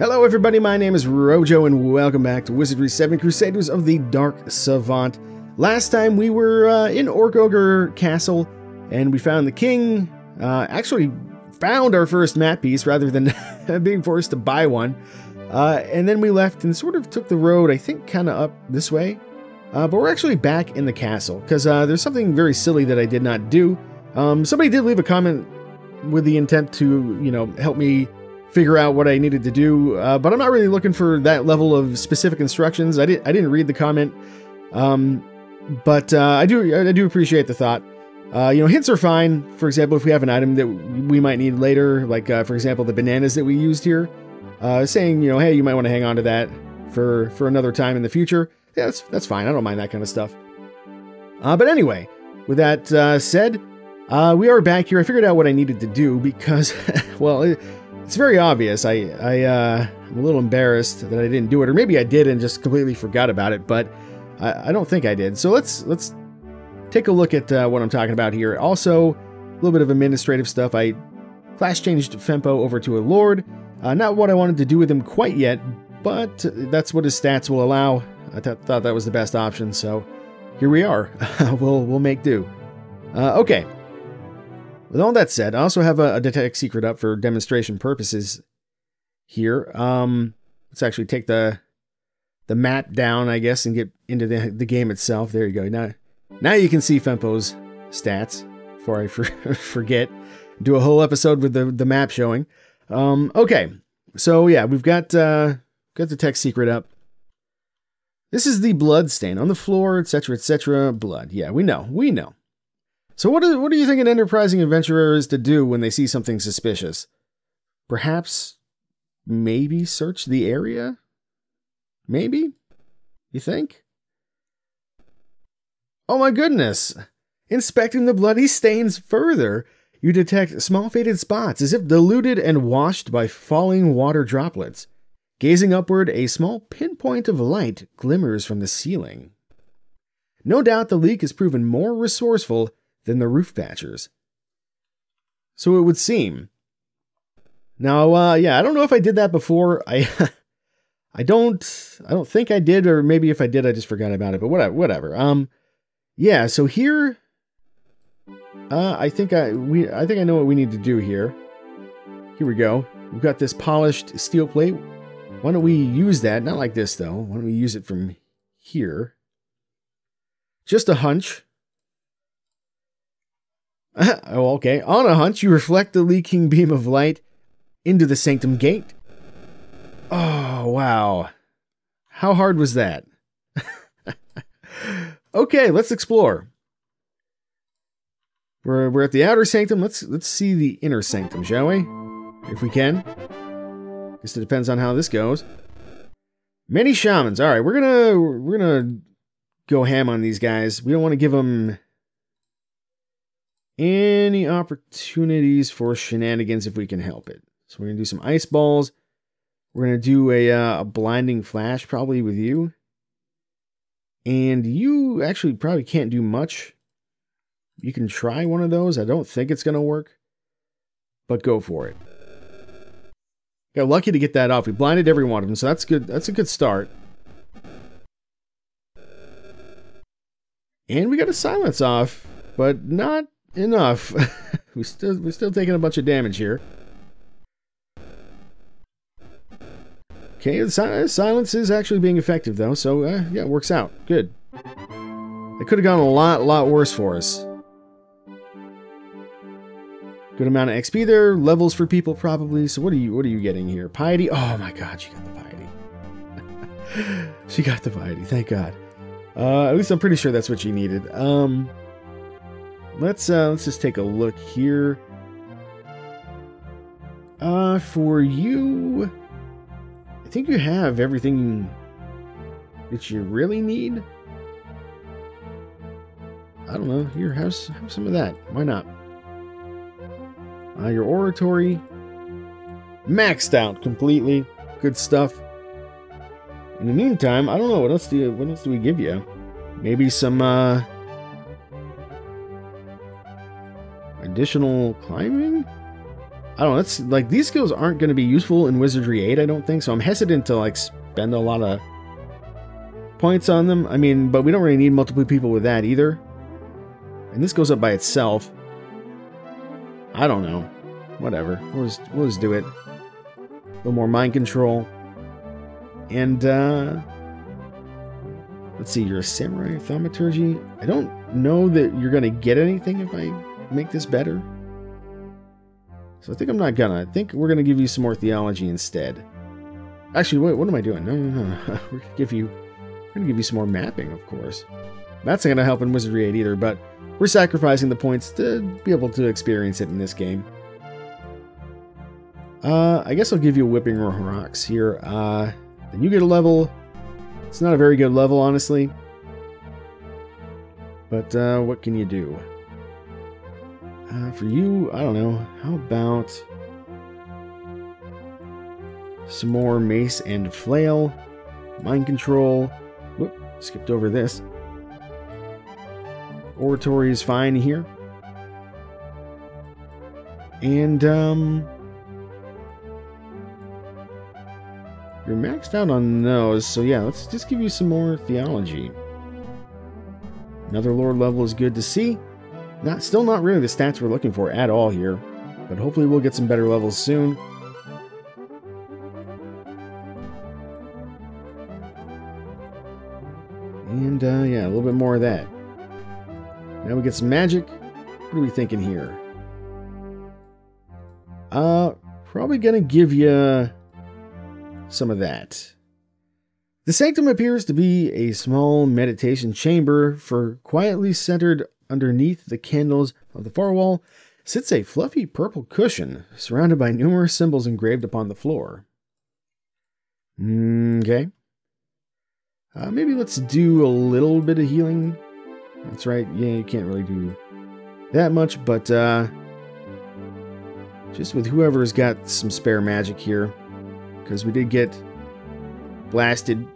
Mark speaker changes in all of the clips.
Speaker 1: Hello, everybody. My name is Rojo, and welcome back to Wizardry 7 Crusaders of the Dark Savant. Last time we were uh, in Orc Ogre Castle, and we found the king. Uh, actually, found our first map piece rather than being forced to buy one. Uh, and then we left and sort of took the road, I think, kind of up this way. Uh, but we're actually back in the castle because uh, there's something very silly that I did not do. Um, somebody did leave a comment with the intent to, you know, help me figure out what I needed to do. Uh, but I'm not really looking for that level of specific instructions. I didn't I didn't read the comment, um, but uh, I do I do appreciate the thought. Uh, you know, hints are fine. For example, if we have an item that we might need later, like uh, for example the bananas that we used here, uh, saying you know, hey, you might want to hang on to that for for another time in the future. Yeah, that's that's fine. I don't mind that kind of stuff. Uh, but anyway, with that said, we are back here. I figured out what I needed to do because, well. It, it's very obvious. I, I, uh, I'm a little embarrassed that I didn't do it, or maybe I did and just completely forgot about it, but I, I don't think I did. So let's let's take a look at uh, what I'm talking about here. Also, a little bit of administrative stuff. I class changed Fempo over to a Lord. Uh, not what I wanted to do with him quite yet, but that's what his stats will allow. I th- thought that was the best option, so here we are. we'll we'll make do. Uh, okay, with all that said, I also have a, a detect secret up for demonstration purposes here. Um, let's actually take the the map down, I guess, and get into the, the game itself. There you go. Now, now you can see Fempo's stats before I for, forget. Do a whole episode with the, the map showing. Um, okay, so yeah, we've got uh, got the tech secret up. This is the blood stain on the floor, etc., etc. Blood. Yeah, we know. We know. So what do, what do you think an enterprising adventurer is to do when they see something suspicious? Perhaps maybe search the area? Maybe? You think? Oh my goodness! Inspecting the bloody stains further, you detect small faded spots as if diluted and washed by falling water droplets. Gazing upward, a small pinpoint of light glimmers from the ceiling. No doubt the leak has proven more resourceful than the roof patchers. So it would seem. Now, uh, yeah, I don't know if I did that before. I, I don't, I don't think I did, or maybe if I did, I just forgot about it. But whatever, whatever. Um, yeah. So here, uh, I think I we I think I know what we need to do here. Here we go. We've got this polished steel plate. Why don't we use that? Not like this though. Why don't we use it from here? Just a hunch. oh, okay. On a hunch, you reflect the leaking beam of light into the sanctum gate. Oh, wow. How hard was that? okay, let's explore. We're, we're at the outer sanctum. Let's let's see the inner sanctum, shall we? If we can. Guess it depends on how this goes. Many shamans. All right, we're gonna we're gonna go ham on these guys. We don't want to give them any opportunities for shenanigans if we can help it. So we're going to do some ice balls. We're going to do a, uh, a blinding flash probably with you. And you actually probably can't do much. You can try one of those. I don't think it's going to work. But go for it. Got lucky to get that off. We blinded every one of them, so that's good. That's a good start. And we got a silence off, but not enough. we still we're still taking a bunch of damage here. Okay, the silence is actually being effective though, so uh, yeah, it works out. Good. It could have gone a lot, lot worse for us. Good amount of XP there, levels for people probably. So what are you what are you getting here? Piety? Oh my god, she got the piety. she got the piety, thank god. Uh, at least I'm pretty sure that's what she needed. Um, let's uh, let's just take a look here. Uh, for you, I think you have everything that you really need. I don't know. Here, have, have some of that. Why not? Uh, your oratory, maxed out completely. Good stuff. In the meantime, I don't know what else do you, what else do we give you? Maybe some uh, additional climbing? I don't know, it's like these skills aren't going to be useful in Wizardry 8, I don't think, so I'm hesitant to like spend a lot of points on them. I mean, but we don't really need multiple people with that either. And this goes up by itself. I don't know. Whatever. We'll just, we'll just do it. A little more mind control. And, uh... Let's see, you're a samurai thaumaturgy. I don't know that you're going to get anything if I make this better. So I think I'm not gonna. I think we're gonna give you some more theology instead. Actually, wait, what am I doing? No, no, no. we're gonna give you, we're gonna give you some more mapping, of course. That's not gonna help in Wizardry 8 either, but we're sacrificing the points to be able to experience it in this game. Uh, I guess I'll give you Whipping Rocks here. Uh, then you get a level. It's not a very good level, honestly. But uh, what can you do? Uh, for you, I don't know. How about some more mace and flail, mind control. Whoop, skipped over this. Oratory is fine here. And um, you're maxed out on those, so yeah, let's just give you some more theology. Another lord level is good to see. Not, still not really the stats we're looking for at all here, but hopefully we'll get some better levels soon. And uh, yeah, a little bit more of that. Now we get some magic. What are we thinking here? Uh, probably gonna give you some of that. The sanctum appears to be a small meditation chamber for quietly centered underneath the candles of the far wall sits a fluffy purple cushion surrounded by numerous symbols engraved upon the floor. Okay. Uh, maybe let's do a little bit of healing. That's right. Yeah, you can't really do that much, but uh, just with whoever's got some spare magic here, because we did get blasted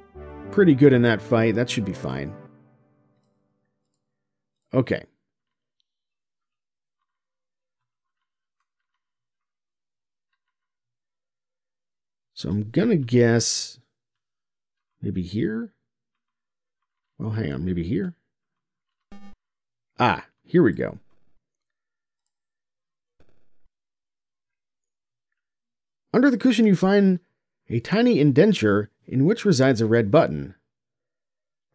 Speaker 1: pretty good in that fight. That should be fine. Okay. So I'm going to guess maybe here. Well, hang on, maybe here. Ah, here we go. Under the cushion, you find a tiny indenture in which resides a red button.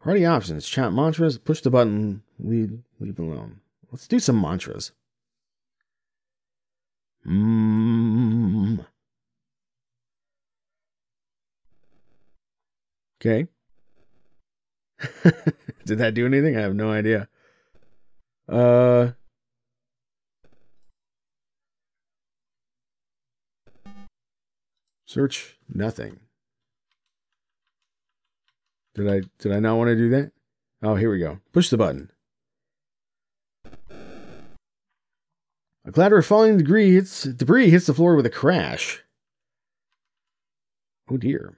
Speaker 1: Party options, chant mantras, push the button, leave, leave alone. Let's do some mantras. Mmm. Okay. Did that do anything? I have no idea. Uh. Search nothing. Did I did I not want to do that? Oh, here we go. Push the button. A clatter of falling debris hits, debris hits the floor with a crash. Oh dear.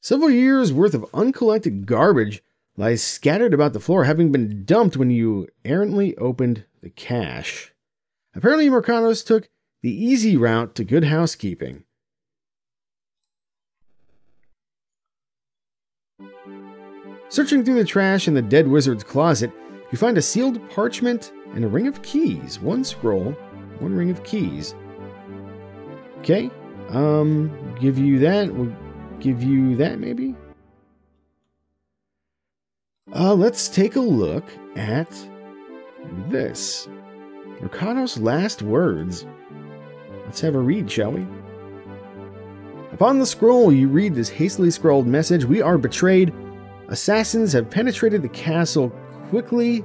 Speaker 1: Several years worth of uncollected garbage lies scattered about the floor, having been dumped when you errantly opened the cache. Apparently, Mercados took the easy route to good housekeeping. Searching through the trash in the dead wizard's closet, you find a sealed parchment and a ring of keys. One scroll, one ring of keys. Okay, um, give you that. We'll give you that maybe. Uh, let's take a look at this. Mercado's last words. Let's have a read, shall we? Upon the scroll, you read this hastily scrawled message We are betrayed. Assassins have penetrated the castle quickly.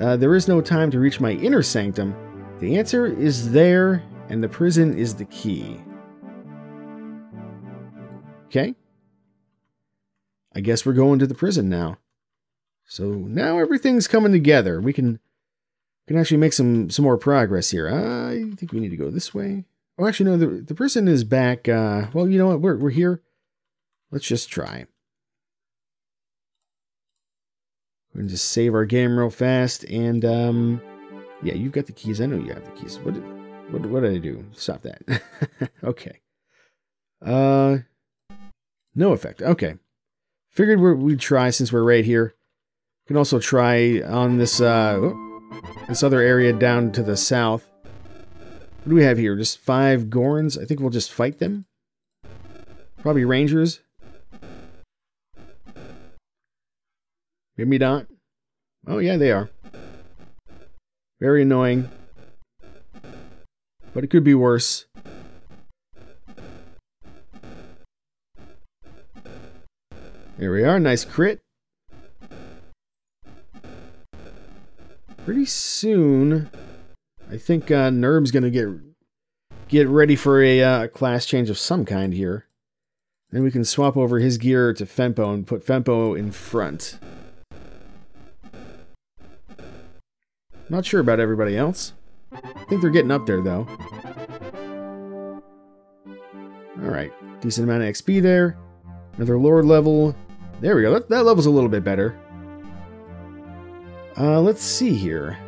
Speaker 1: Uh, there is no time to reach my inner sanctum. The answer is there, and the prison is the key. Okay. I guess we're going to the prison now. So now everything's coming together. We can can actually make some some more progress here. I think we need to go this way. Oh, actually, no. The the prison is back. Uh, well, you know what? We're we're here. Let's just try. We're gonna just save our game real fast, and um, Yeah, you've got the keys. I know you have the keys. What did, what, what did I do? Stop that. okay. Uh, no effect. Okay. Figured we'd try since we're right here. We can also try on this, uh, this other area down to the south. What do we have here? Just five Gorns? I think we'll just fight them. Probably Rangers. Maybe not. Oh, yeah, they are. Very annoying. But it could be worse. There we are. Nice crit. Pretty soon, I think uh, Nerb's going to get get ready for a uh, class change of some kind here. Then we can swap over his gear to Fempo and put Fempo in front. Not sure about everybody else. I think they're getting up there, though. Alright, decent amount of XP there. Another Lord level. There we go, that, that level's a little bit better. Uh, let's see here.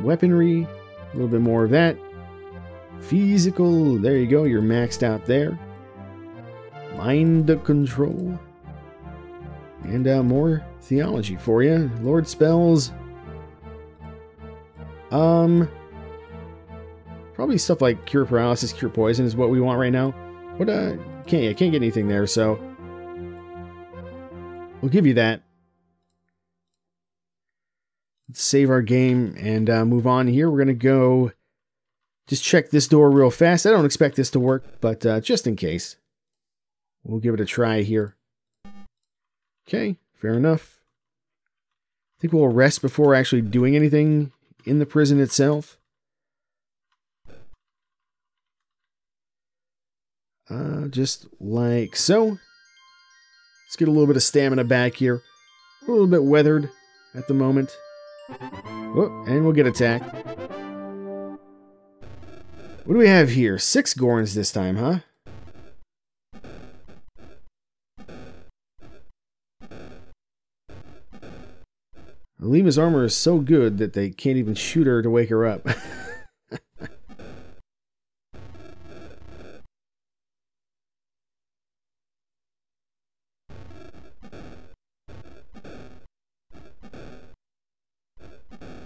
Speaker 1: Weaponry, a little bit more of that. Physical, there you go, you're maxed out there. Mind control. And uh, more theology for you. Lord spells, um, probably stuff like cure paralysis, cure poison is what we want right now. What uh, can't yeah, can't get anything there, so we'll give you that. Let's save our game and uh, move on here. We're gonna go just check this door real fast. I don't expect this to work, but uh, just in case, we'll give it a try here. Okay, fair enough. I think we'll rest before actually doing anything in the prison itself. Uh, just like so. Let's get a little bit of stamina back here. A little bit weathered at the moment. Oh, and we'll get attacked. What do we have here? Six Gorns this time, huh? Lima's armor is so good that they can't even shoot her to wake her up.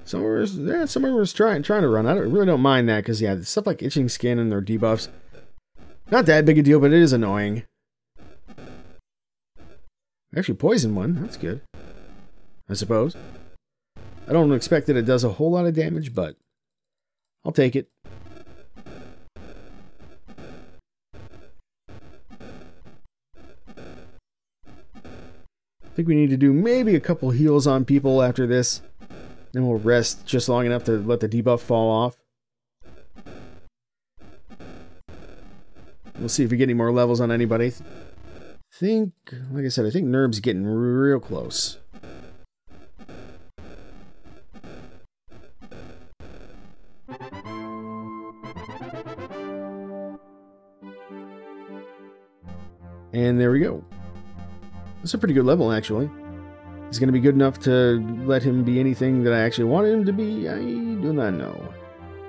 Speaker 1: Some of yeah, some of trying trying to run. I don't, really don't mind that because yeah, stuff like itching skin and their debuffs, not that big a deal, but it is annoying. Actually, poison one. That's good. I suppose. I don't expect that it does a whole lot of damage, but I'll take it. I think we need to do maybe a couple heals on people after this. Then we'll rest just long enough to let the debuff fall off. We'll see if we get any more levels on anybody. I think, like I said, I think Nerb's getting real close. And there we go. That's a pretty good level, actually. He's going to be good enough to let him be anything that I actually wanted him to be. I do not know.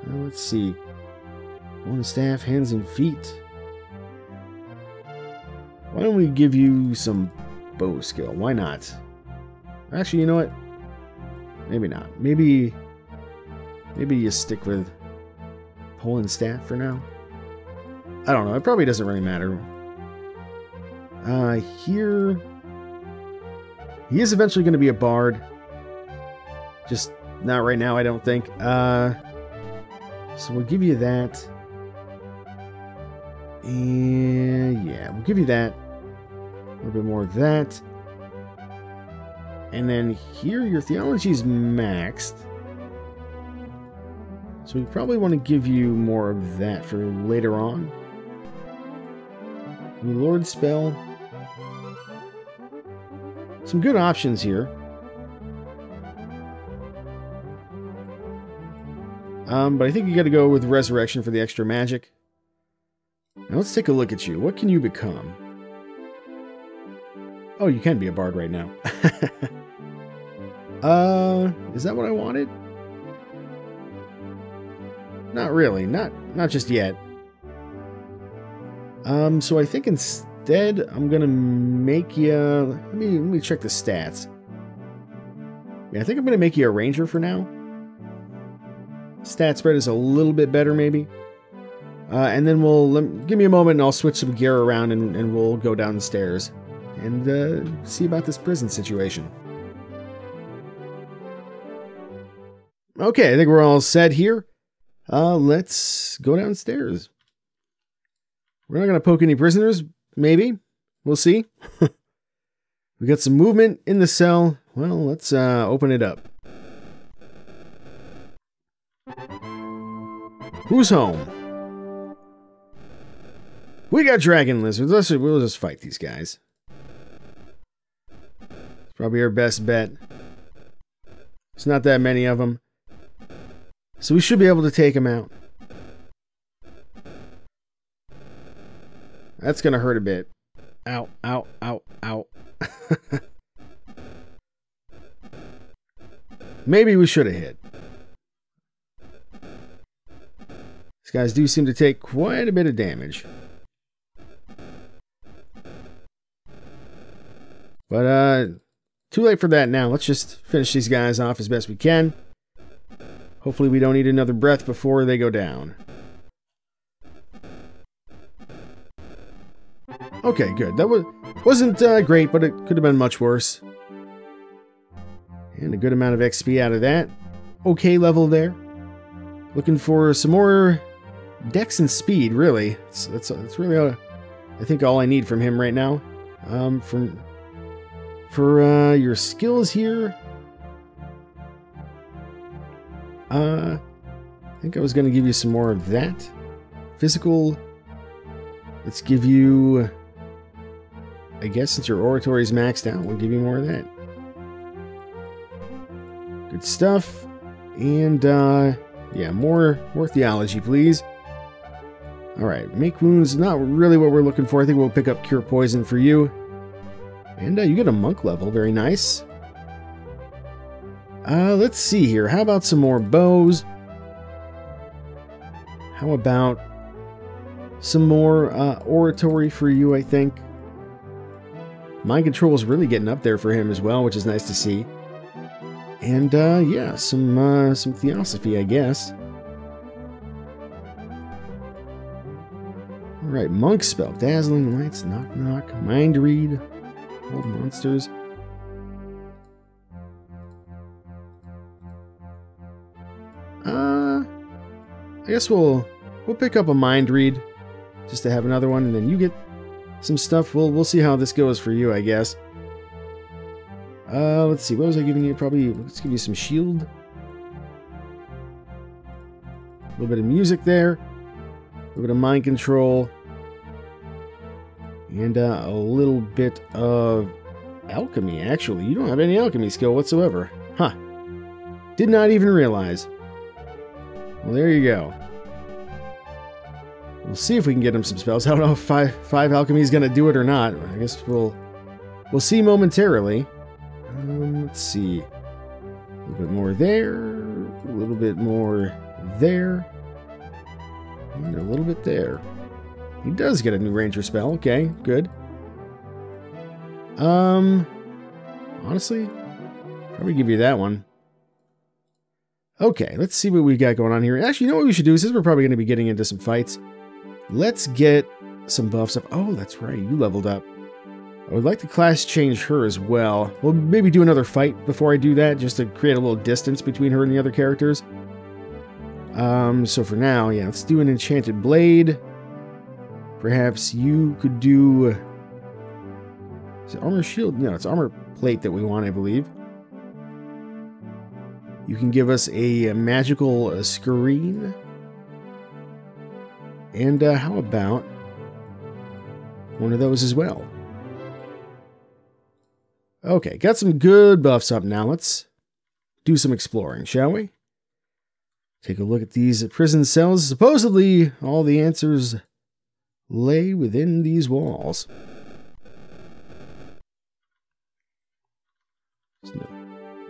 Speaker 1: Well, let's see. One staff, hands, and feet. Why don't we give you some bow skill? Why not? Actually, you know what? Maybe not. Maybe, maybe you stick with pole and staff for now. I don't know. It probably doesn't really matter. Uh, here... He is eventually going to be a bard. Just not right now, I don't think. Uh, so we'll give you that. And yeah, we'll give you that. A little bit more of that. And then here, your theology is maxed. So we probably want to give you more of that for later on. Lord spell. Some good options here. Um, but I think you got to go with Resurrection for the extra magic. Now let's take a look at you. What can you become? Oh, you can be a bard right now. uh, is that what I wanted? not really. Not not just yet. Um, so I think instead I'm gonna make you. Let me let me check the stats. Yeah, I think I'm gonna make you a ranger for now. Stat spread is a little bit better, maybe. Uh, and then we'll let, give me a moment, and I'll switch some gear around, and, and we'll go downstairs and uh, see about this prison situation. Okay, I think we're all set here. Uh, let's go downstairs. We're not going to poke any prisoners, maybe. We'll see. we got some movement in the cell. Well, let's uh, open it up. Who's home? We got dragon lizards. Let's, we'll just fight these guys. It's probably our best bet. There's not that many of them. So we should be able to take them out. That's going to hurt a bit. Ow, ow, ow, ow. Maybe we should have hit. These guys do seem to take quite a bit of damage. But, uh, too late for that now. Let's just finish these guys off as best we can. Hopefully we don't need another breath before they go down. Okay, good. That was, wasn't uh, great, but it could have been much worse. And a good amount of XP out of that. Okay level there. Looking for some more dex and speed, really. It's, that's, that's really, I think, all I need from him right now. Um, from, for uh, your skills here, uh, I think I was going to give you some more of that. Physical. Let's give you. I guess since your oratory is maxed out, we'll give you more of that. Good stuff. And, uh, yeah, more, more theology, please. Alright, make wounds, not really what we're looking for. I think we'll pick up cure poison for you. And uh, you get a monk level, very nice. Uh, let's see here. How about some more bows? How about some more uh, oratory for you, I think? Mind control is really getting up there for him as well, which is nice to see. And uh, yeah, some uh, some theosophy, I guess. All right, monk spell, dazzling lights, knock knock, mind read, hold monsters. Uh, I guess we'll we'll pick up a mind read just to have another one, and then you get some stuff. We'll we'll see how this goes for you, I guess. Uh, let's see. What was I giving you? Probably let's give you some shield. A little bit of music there. A little bit of mind control. And uh, a little bit of alchemy, actually. You don't have any alchemy skill whatsoever. Huh. Did not even realize. Well, there you go. We'll see if we can get him some spells. I don't know if five five alchemy is gonna do it or not. I guess we'll we'll see momentarily. Um, let's see. A little bit more there. A little bit more there. And a little bit there. He does get a new ranger spell. Okay, good. Um, honestly, probably give you that one. Okay, let's see what we got going on here. Actually, you know what we should do? Since we're probably going to be getting into some fights, let's get some buffs up. Oh, that's right, you leveled up. I would like to class change her as well. We'll maybe do another fight before I do that, just to create a little distance between her and the other characters. Um, so for now, yeah, let's do an enchanted blade. Perhaps you could do... Is it armor shield? No, it's armor plate that we want, I believe. You can give us a magical uh, screen. And uh, how about one of those as well? Okay, got some good buffs up now. Let's do some exploring, shall we? Take a look at these prison cells. Supposedly, all the answers lay within these walls.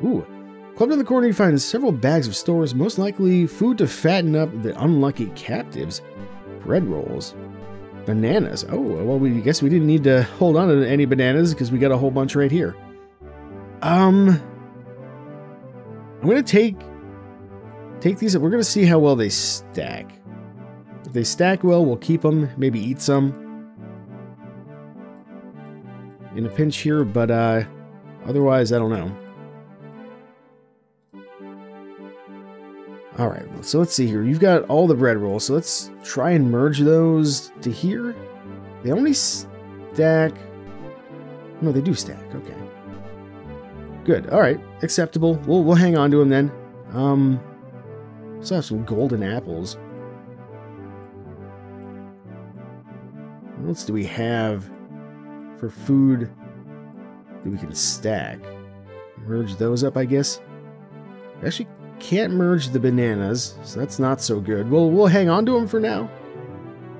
Speaker 1: Ooh, Clubbed in the corner, you find several bags of stores, most likely food to fatten up the unlucky captives. Bread rolls. Bananas. Oh, well, we guess we didn't need to hold on to any bananas because we got a whole bunch right here. Um, I'm gonna take take these. We're gonna see how well they stack. If they stack well, we'll keep them. Maybe eat some in a pinch here, but uh, otherwise, I don't know. All right, so let's see here. You've got all the bread rolls, so let's try and merge those to here. They only stack. No, they do stack. Okay. Good. All right, acceptable. We'll we'll hang on to them then. Um, still have some golden apples. What else do we have for food that we can stack? Merge those up, I guess. Actually, can't merge the bananas, so that's not so good. We'll we'll hang on to them for now.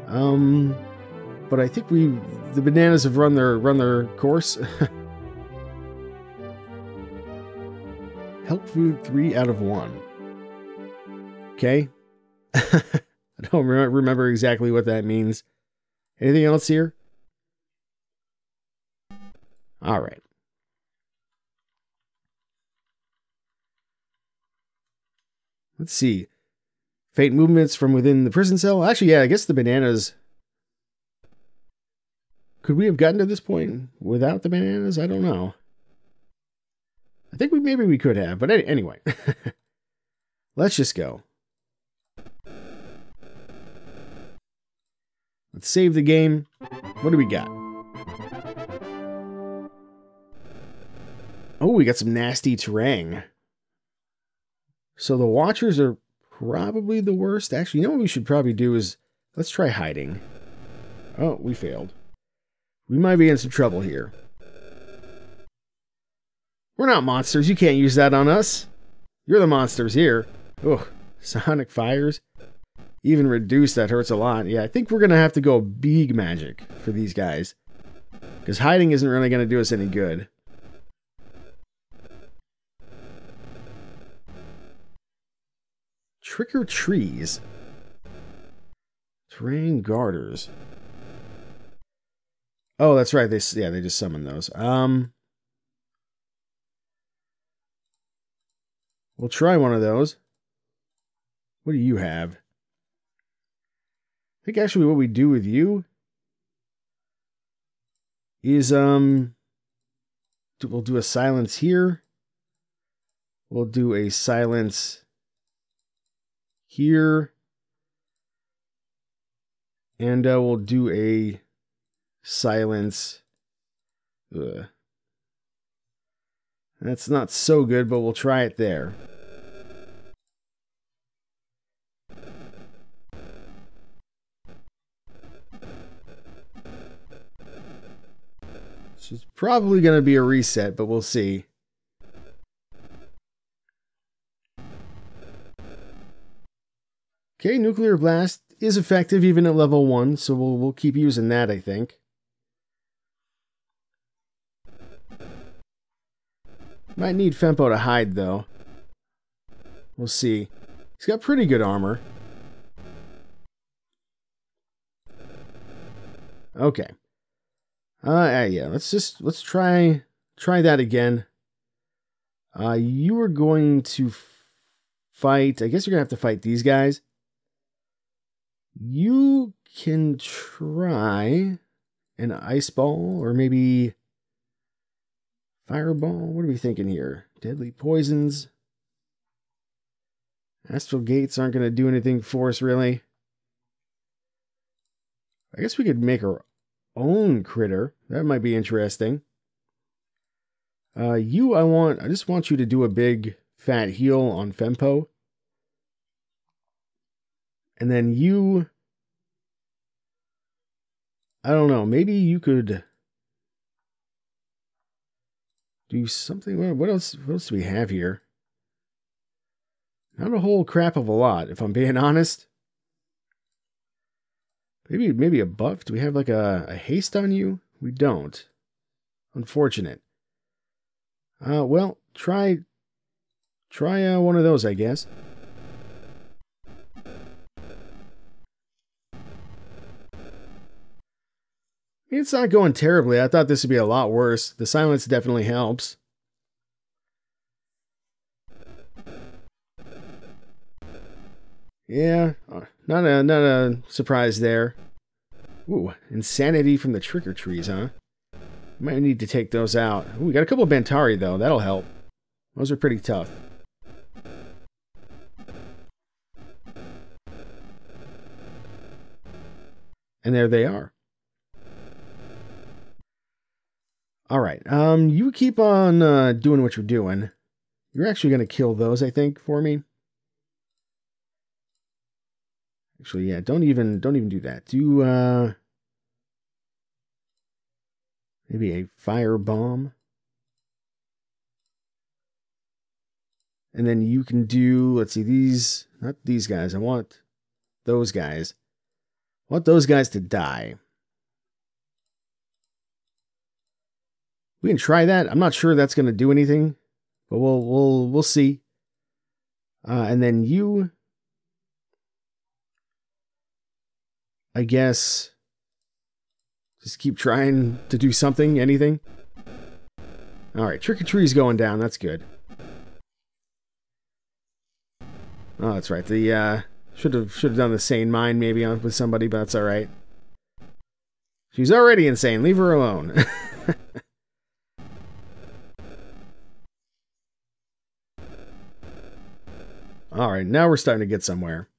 Speaker 1: Um, but I think we the bananas have run their run their course. Help food three out of one. Okay. I don't re remember exactly what that means. Anything else here? All right. Let's see. Faint movements from within the prison cell. Actually, yeah, I guess the bananas. Could we have gotten to this point without the bananas? I don't know. I think we maybe we could have, but anyway. Let's just go. Let's save the game. What do we got? Oh, we got some nasty terrain. So the Watchers are probably the worst. Actually, you know what we should probably do is let's try hiding. Oh, we failed. We might be in some trouble here. We're not monsters. You can't use that on us. You're the monsters here. Ugh, sonic fires. Even reduced, that hurts a lot. Yeah, I think we're going to have to go big magic for these guys. Because hiding isn't really going to do us any good. Tricker trees. Terrain garters. Oh, that's right. They yeah, they just summon those. Um We'll try one of those. What do you have? I think actually what we do with you is um we'll do a silence here. We'll do a silence here. And uh, we'll do a silence. Ugh. That's not so good, but we'll try it there. This is probably going to be a reset, but we'll see. Okay, Nuclear Blast is effective even at level 1, so we'll, we'll keep using that, I think. Might need Fempo to hide, though. We'll see. He's got pretty good armor. Okay. Uh, yeah, let's just, let's try, try that again. Uh, you are going to fight, I guess you're going to have to fight these guys. You can try an ice ball or maybe fireball. What are we thinking here? Deadly poisons. Astral gates aren't going to do anything for us, really. I guess we could make our own critter. That might be interesting. Uh, you, I want, I just want you to do a big fat heal on Fempo. And then you, I don't know, maybe you could do something. What else, what else do we have here? Not a whole crap of a lot, if I'm being honest. Maybe maybe a buff. Do we have like a, a haste on you? We don't. Unfortunate. Uh, well, try try uh, one of those, I guess. It's not going terribly. I thought this would be a lot worse. The silence definitely helps. Yeah, uh, not a not a surprise there. Ooh, insanity from the trick or trees, huh? Might need to take those out. Ooh, we got a couple of Bantari though. That'll help. Those are pretty tough. And there they are. All right. Um, you keep on uh, doing what you're doing. You're actually going to kill those, I think, for me. Actually, yeah, don't even don't even do that. Do uh maybe a fire bomb. And then you can do, let's see, these, not these guys. I want those guys. I want those guys to die. We can try that. I'm not sure that's going to do anything, but we'll we'll we'll see. Uh, and then you I guess just keep trying to do something, anything. All right, Trick or Tree's going down. That's good. Oh, that's right. The uh, should have should have done the sane mind maybe on with somebody, but that's all right. She's already insane. Leave her alone. all right, now we're starting to get somewhere.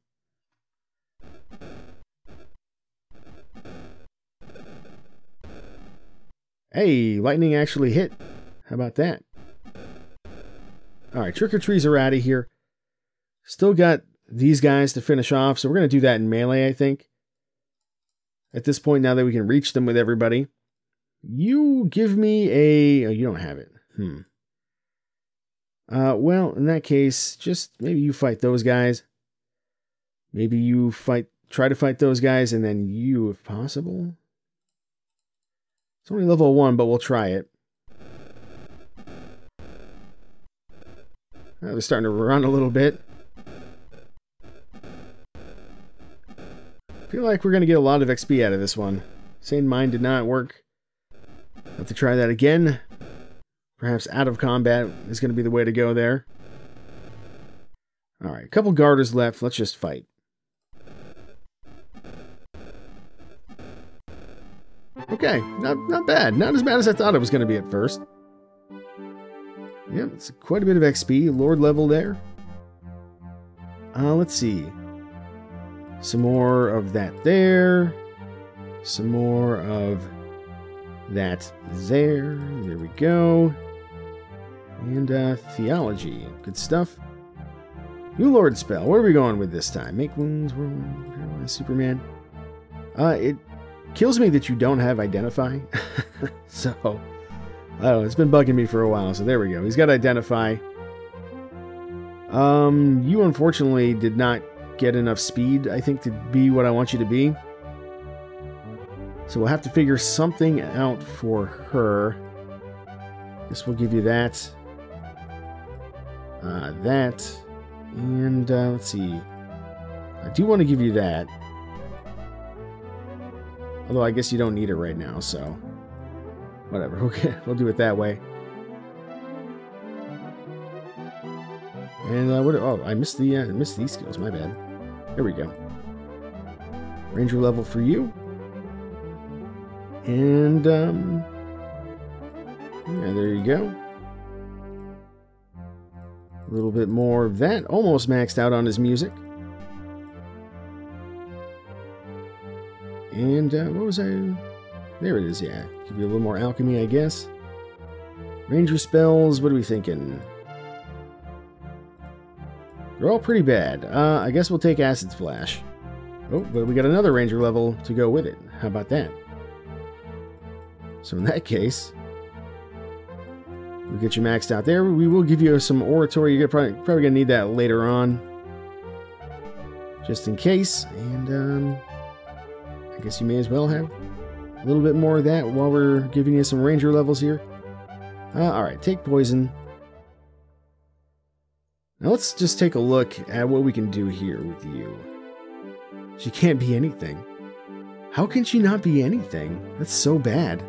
Speaker 1: Hey, lightning actually hit. How about that? All right, trick or trees are out of here. Still got these guys to finish off, so we're going to do that in melee, I think. At this point, now that we can reach them with everybody. You give me a... Oh, you don't have it. Hmm. Uh, well, in that case, just maybe you fight those guys. Maybe you fight, try to fight those guys, and then you, if possible. It's only level 1, but we'll try it. Oh, they're starting to run a little bit. Feel like we're going to get a lot of XP out of this one. Sane Mind did not work. Have to try that again. Perhaps out of combat is going to be the way to go there. Alright, a couple garters left. Let's just fight. Okay, not, not bad. Not as bad as I thought it was going to be at first. Yeah, it's quite a bit of XP. Lord level there. Uh, let's see. Some more of that there. Some more of that there. There we go. And uh, theology. Good stuff. New Lord spell. Where are we going with this time? Make wounds. Superman. Uh, it kills me that you don't have identify. so, know, it's been bugging me for a while. So there we go. He's got identify. Um, you unfortunately did not get enough speed, I think, to be what I want you to be. So we'll have to figure something out for her. This will give you that. Uh, that. And, uh, let's see. I do want to give you that. Although I guess you don't need it right now, so whatever. Okay, we'll do it that way. And uh, what? Oh, I missed the uh, missed these skills. My bad. There we go. Ranger level for you. And um, yeah, there you go. A little bit more of that. Almost maxed out on his music. And uh, what was I? There it is, yeah. Give you a little more alchemy, I guess. Ranger spells, what are we thinking? They're all pretty bad. Uh, I guess we'll take Acid Splash. Oh, but we got another Ranger level to go with it. How about that? So in that case, we'll get you maxed out there. We will give you some Oratory. You're probably, probably going to need that later on. Just in case. And, um, I guess you may as well have a little bit more of that while we're giving you some ranger levels here. Uh, Alright, take poison. Now let's just take a look at what we can do here with you. She can't be anything. How can she not be anything? That's so bad.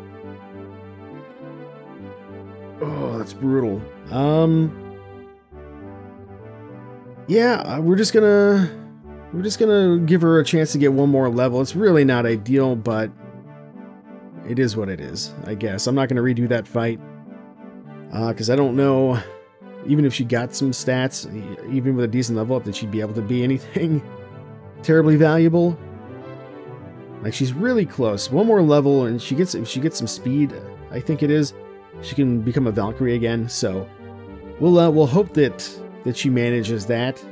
Speaker 1: That's brutal. Um Yeah, uh, we're just gonna we're just gonna give her a chance to get one more level. It's really not ideal, but it is what it is, I guess. I'm not gonna redo that fight. Uh, because I don't know even if she got some stats, even with a decent level up, that she'd be able to be anything terribly valuable. Like she's really close. One more level, and she gets if she gets some speed, I think it is, she can become a Valkyrie again. So we'll uh, we'll hope that that she manages that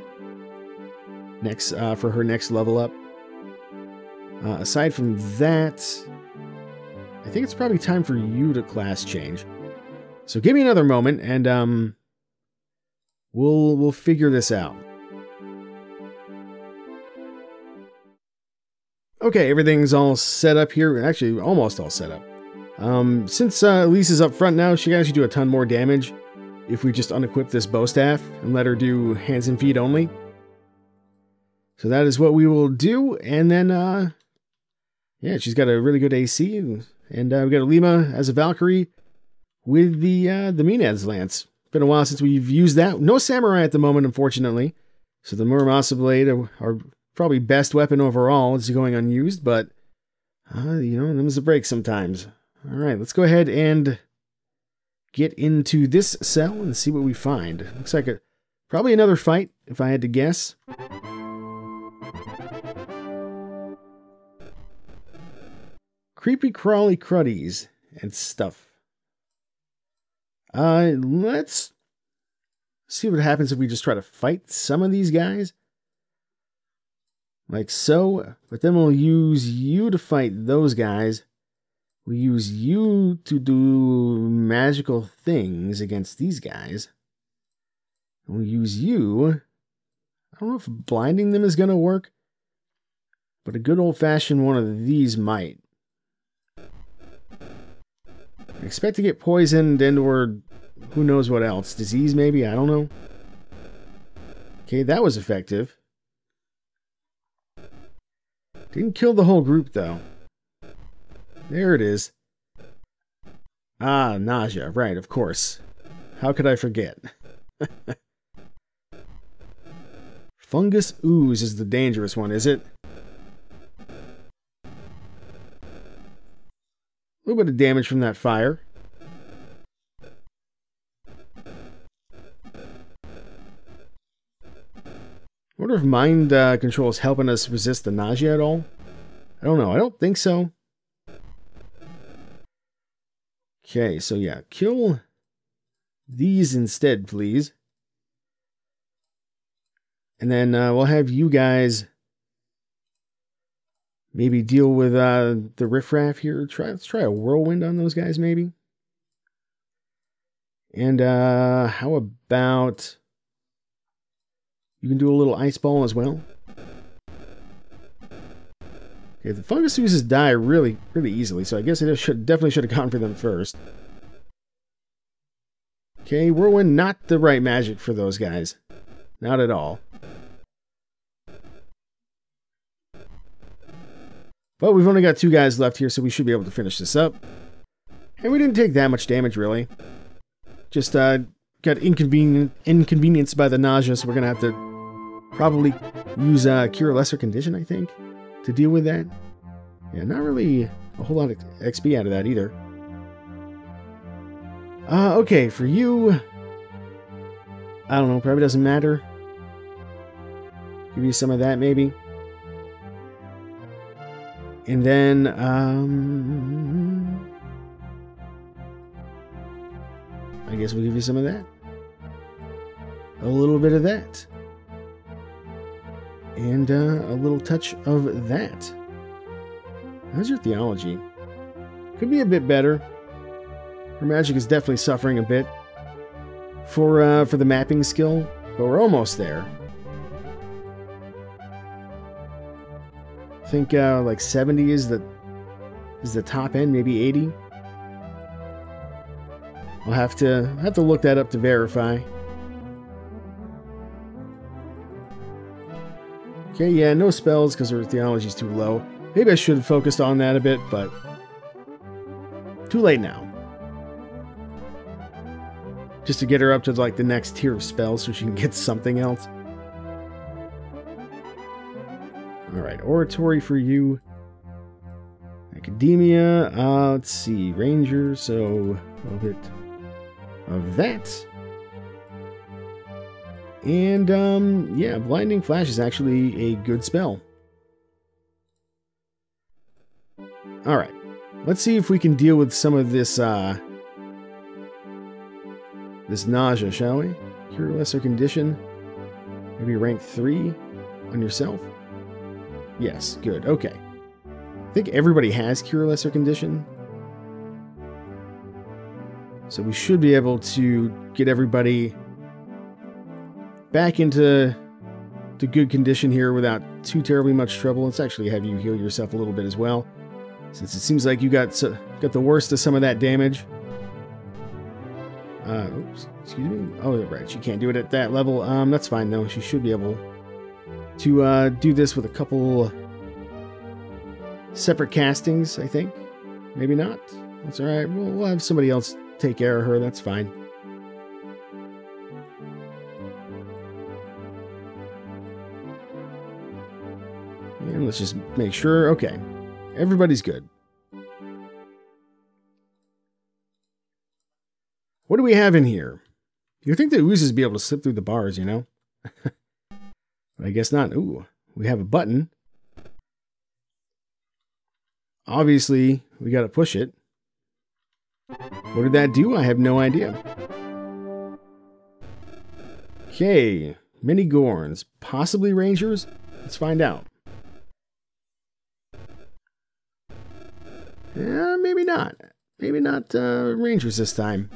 Speaker 1: next uh, for her next level up. Uh, aside from that, I think it's probably time for you to class change. So give me another moment, and um, We'll we'll figure this out. Okay, everything's all set up here. Actually, almost all set up. Um, since uh, Elise is up front now, she can actually do a ton more damage if we just unequip this bow staff and let her do hands and feet only. So that is what we will do, and then, uh, yeah, she's got a really good AC, and, and uh, we got Alima as a Valkyrie with the uh, the Maenad's Lance. It's been a while since we've used that. No samurai at the moment, unfortunately. So the Muramasa blade, our probably best weapon overall, is going unused, but uh, you know, them's a break sometimes. All right, let's go ahead and get into this cell and see what we find. Looks like a probably another fight, if I had to guess. Creepy crawly cruddies and stuff. Uh, let's see what happens if we just try to fight some of these guys. Like so, but then we'll use you to fight those guys. We use you to do magical things against these guys. And we'll use you. I don't know if blinding them is going to work, but a good old fashioned one of these might. I expect to get poisoned and or who knows what else. Disease maybe? I don't know. Okay, that was effective. Didn't kill the whole group though. There it is. Ah, nausea. Right, of course. How could I forget? Fungus ooze is the dangerous one, is it? A little bit of damage from that fire. I wonder if mind uh, control is helping us resist the nausea at all. I don't know. I don't think so. Okay, so yeah, kill these instead, please. And then uh, we'll have you guys Maybe deal with uh, the riffraff here. Try let's try a whirlwind on those guys, maybe. And uh, how about you can do a little ice ball as well? Okay, the fungus oozes die really, really easily, so I guess it should definitely should have gone for them first. Okay, whirlwind, not the right magic for those guys. Not at all. But we've only got two guys left here, so we should be able to finish this up. And we didn't take that much damage, really. Just uh, got inconvenient, inconvenienced by the nausea, so we're going to have to probably use uh, Cure Lesser Condition, I think, to deal with that. Yeah, not really a whole lot of XP out of that either. Uh, okay, for you... I don't know, probably doesn't matter. Give you some of that, maybe. And then, um, I guess we'll give you some of that. A little bit of that. And uh, a little touch of that. How's your theology? Could be a bit better. Her magic is definitely suffering a bit for uh, for the mapping skill, but we're almost there. I think uh, like 70 is the is the top end, maybe 80. I'll have to have to look that up to verify. Okay, yeah, no spells because her theology's too low. Maybe I should have focused on that a bit, but too late now. Just to get her up to like the next tier of spells so she can get something else. Alright, oratory for you. Academia, uh, let's see, ranger, so a bit of that. And, um, yeah, Blinding Flash is actually a good spell. Alright, let's see if we can deal with some of this, uh, this nausea, shall we? Cure lesser condition. Maybe rank 3 on yourself? Yes, good, okay. I think everybody has Cure Lesser Condition. So we should be able to get everybody back into to good condition here without too terribly much trouble. Let's actually have you heal yourself a little bit as well, since it seems like you got so, got the worst of some of that damage. Uh, oops, excuse me. Oh, right, she can't do it at that level. Um, that's fine though. She should be able to uh, do this with a couple separate castings. I think, maybe not. That's all right. We'll, we'll have somebody else take care of her. That's fine. And let's just make sure. Okay. Everybody's good. What do we have in here? You think the oozes be able to slip through the bars, you know? but I guess not. Ooh, we have a button. Obviously, we got to push it. What did that do? I have no idea. Okay, mini Gorns, possibly Rangers? Let's find out. Yeah, maybe not. Maybe not uh, Rangers this time.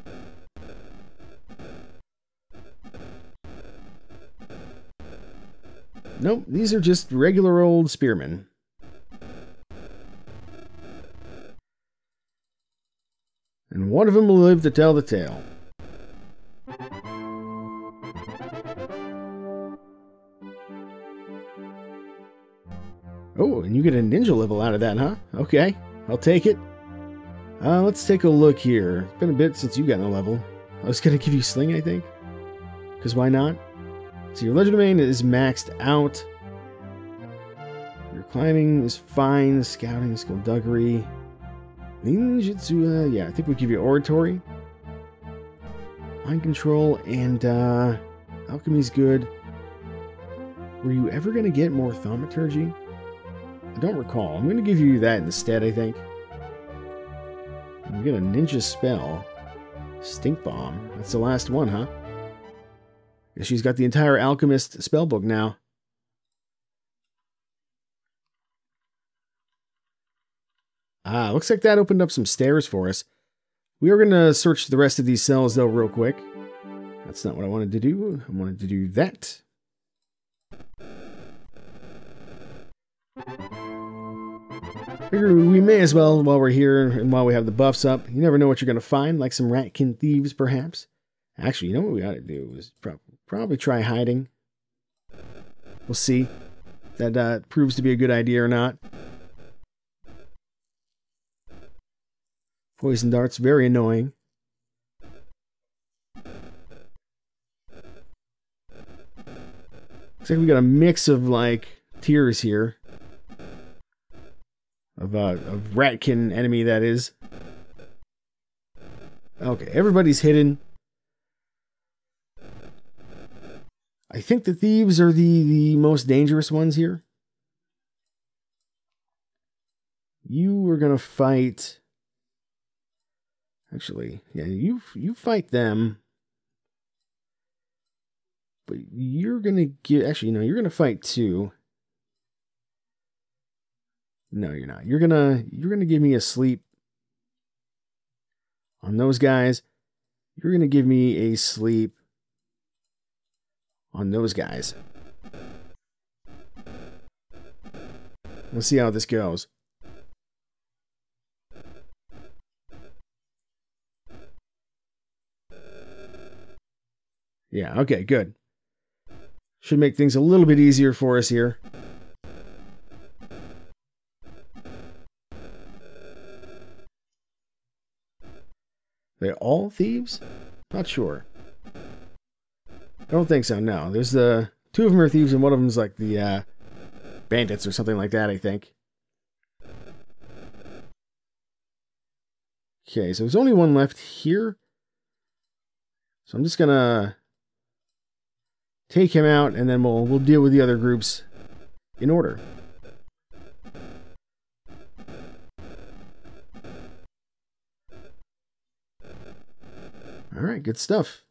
Speaker 1: Nope, these are just regular old spearmen. And one of them will live to tell the tale. Oh, and you get a ninja level out of that, huh? Okay. I'll take it. Uh, let's take a look here. It's been a bit since you got a level. I was going to give you Sling, I think. Because why not? So your Legerdemain is maxed out. Your climbing is fine. Scouting, Skullduggery. Ninjutsu, uh, yeah, I think we give you Oratory. Mind Control and uh, Alchemy's good. Were you ever going to get more Thaumaturgy? I don't recall. I'm going to give you that instead, I think. We get a ninja spell. Stink Bomb. That's the last one, huh? She's got the entire Alchemist spellbook now. Ah, looks like that opened up some stairs for us. We are going to search the rest of these cells, though, real quick. That's not what I wanted to do. I wanted to do that. Figure we may as well while we're here and while we have the buffs up. You never know what you're going to find, like some Rattkin thieves, perhaps. Actually, you know what we ought to do is pro probably try hiding. We'll see that uh, proves to be a good idea or not. Poison darts, very annoying. Looks like we got a mix of like tiers here of a of Rattkin enemy that is. Okay, everybody's hidden. I think the thieves are the the most dangerous ones here. You are gonna fight. Actually, yeah, you you fight them. But you're gonna get actually no, you're gonna fight two. No, you're not. You're gonna you're gonna give me a sleep on those guys. You're gonna give me a sleep on those guys. Let's see how this goes. Yeah, okay, good. Should make things a little bit easier for us here. They all thieves? Not sure. I don't think so, no. There's the... Two of them are thieves and one of them's like the, uh, bandits or something like that, I think. Okay, so there's only one left here. So I'm just gonna take him out and then we'll we'll deal with the other groups in order. All right, good stuff.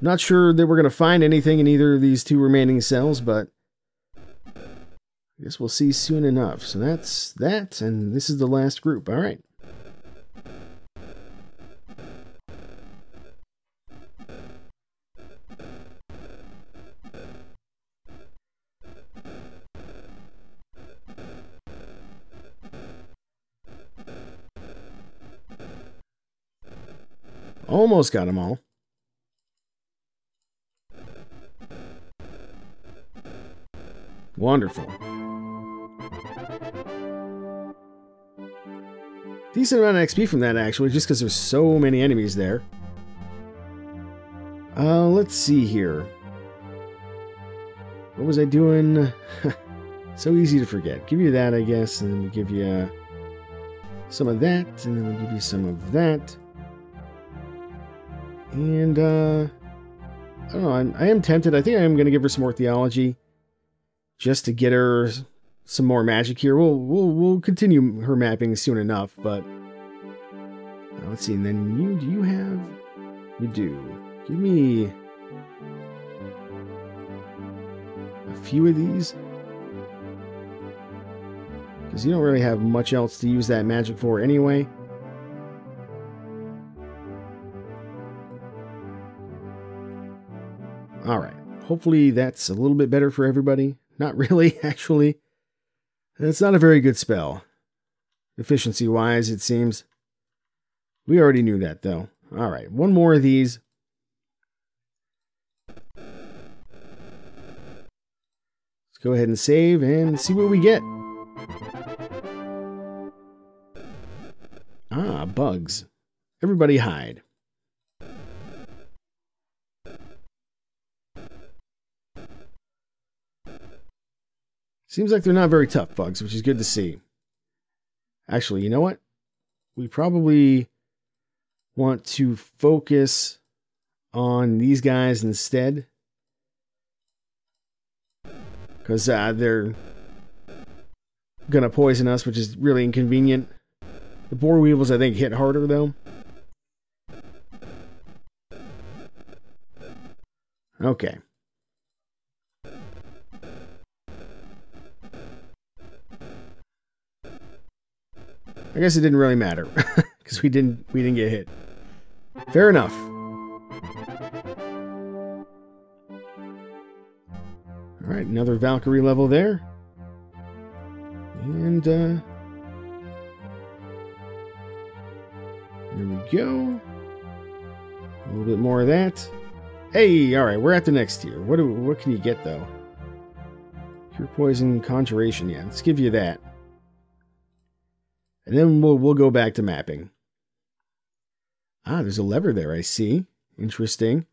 Speaker 1: Not sure that we're going to find anything in either of these two remaining cells, but I guess we'll see soon enough. So that's that, and this is the last group. All right. Almost got them all. Wonderful. Decent amount of XP from that, actually, just because there's so many enemies there. Uh, let's see here. What was I doing? so easy to forget. Give you that, I guess, and then we give you some of that, and then we give you some of that. And, uh, I don't know, I'm, I am tempted. I think I am going to give her some more theology just to get her some more magic here. We'll, we'll, we'll continue her mapping soon enough, but uh, let's see. And then you, do you have, you do. Give me a few of these. Because you don't really have much else to use that magic for anyway. Hopefully that's a little bit better for everybody. Not really, actually. It's not a very good spell. Efficiency-wise, it seems. We already knew that, though. Alright, one more of these. Let's go ahead and save and see what we get. Ah, bugs. Everybody hide. Seems like they're not very tough bugs, which is good to see. Actually, you know what? We probably want to focus on these guys instead. Because uh, they're going to poison us, which is really inconvenient. The boar weevils, I think, hit harder, though. Okay. I guess it didn't really matter because we didn't we didn't get hit. Fair enough. All right, another Valkyrie level there. And uh there we go. A little bit more of that. Hey, all right, we're at the next tier. What do what can you get though? Pure poison conjuration. Yeah, let's give you that. And then we'll, we'll go back to mapping. Ah, there's a lever there, I see. Interesting.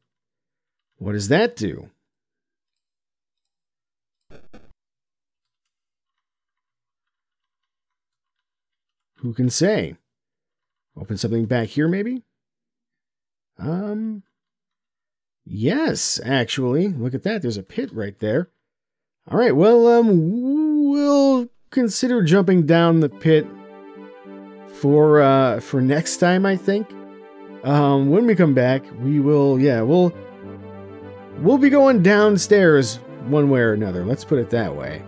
Speaker 1: What does that do? Who can say? Open something back here, maybe? Um, yes, actually. Look at that. There's a pit right there. All right, well, um, we'll consider jumping down the pit for uh, for next time, I think. Um, when we come back, we will, yeah, we'll we'll be going downstairs one way or another. Let's put it that way.